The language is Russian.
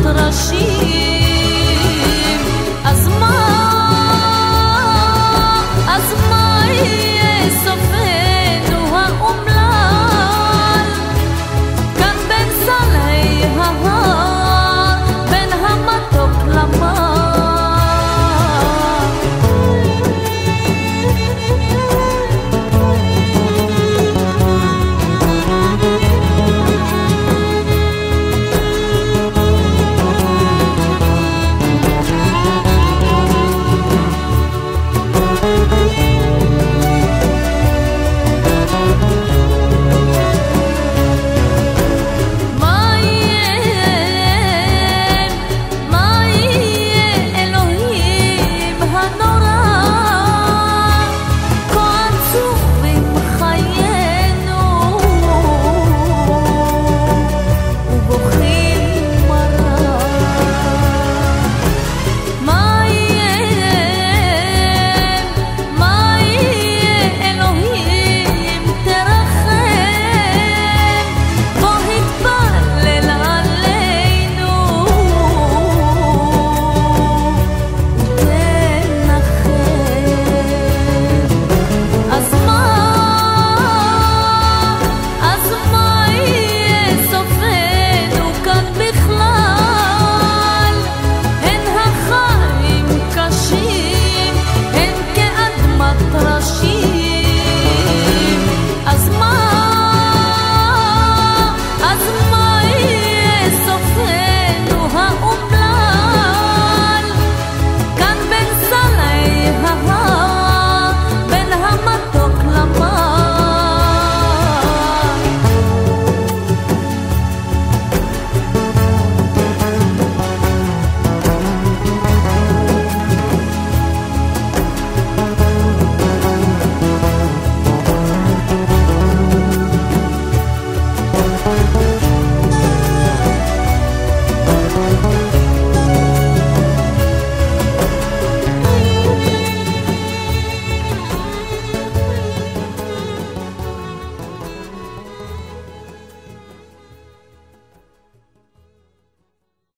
страшит.